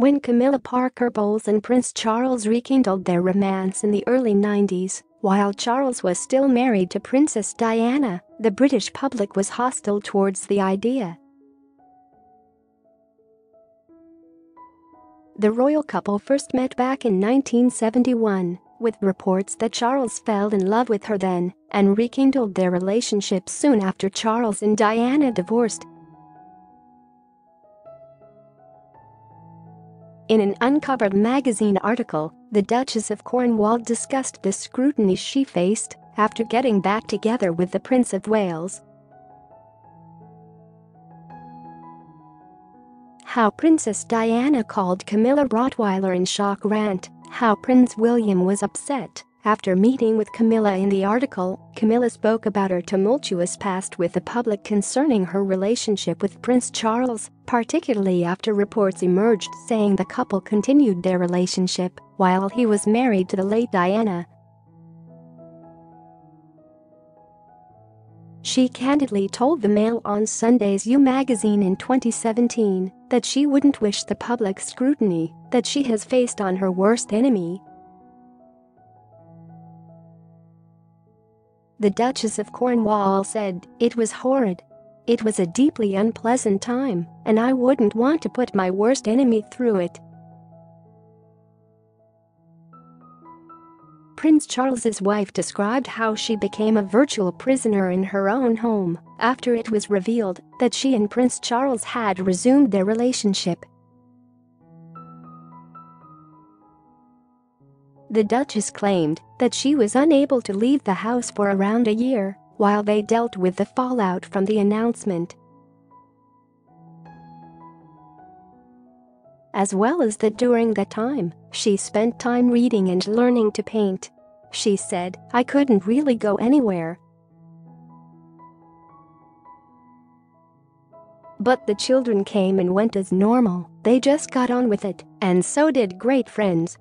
When Camilla Parker Bowles and Prince Charles rekindled their romance in the early 90s, while Charles was still married to Princess Diana, the British public was hostile towards the idea. The royal couple first met back in 1971, with reports that Charles fell in love with her then and rekindled their relationship soon after Charles and Diana divorced. In an uncovered magazine article, the Duchess of Cornwall discussed the scrutiny she faced after getting back together with the Prince of Wales. How Princess Diana called Camilla Rottweiler in shock rant, how Prince William was upset after meeting with Camilla in the article, Camilla spoke about her tumultuous past with the public concerning her relationship with Prince Charles, particularly after reports emerged saying the couple continued their relationship while he was married to the late Diana. She candidly told the Mail on Sunday's You magazine in 2017 that she wouldn't wish the public scrutiny that she has faced on her worst enemy. The Duchess of Cornwall said, It was horrid. It was a deeply unpleasant time, and I wouldn't want to put my worst enemy through it. Prince Charles's wife described how she became a virtual prisoner in her own home after it was revealed that she and Prince Charles had resumed their relationship. The Duchess claimed that she was unable to leave the house for around a year while they dealt with the fallout from the announcement. As well as that during that time, she spent time reading and learning to paint. She said, I couldn't really go anywhere. But the children came and went as normal, they just got on with it, and so did great friends.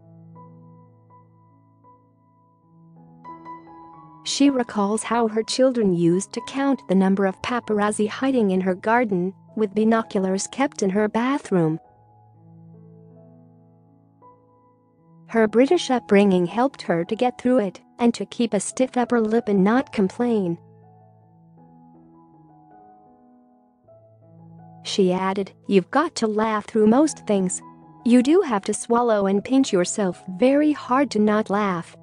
She recalls how her children used to count the number of paparazzi hiding in her garden, with binoculars kept in her bathroom Her British upbringing helped her to get through it and to keep a stiff upper lip and not complain. She added, You've got to laugh through most things. You do have to swallow and pinch yourself very hard to not laugh.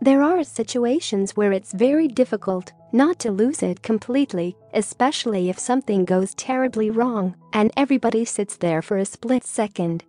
There are situations where it's very difficult not to lose it completely, especially if something goes terribly wrong and everybody sits there for a split second.